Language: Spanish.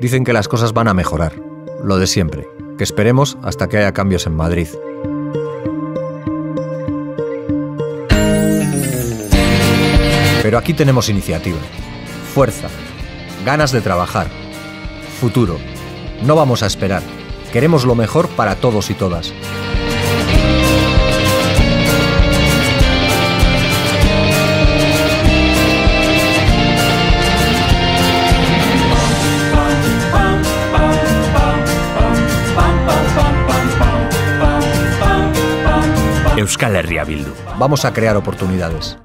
Dicen que las cosas van a mejorar, lo de siempre, que esperemos hasta que haya cambios en Madrid. Pero aquí tenemos iniciativa, fuerza, ganas de trabajar, futuro. No vamos a esperar. Queremos lo mejor para todos y todas. Euskal Herria Bildu. Vamos a crear oportunidades.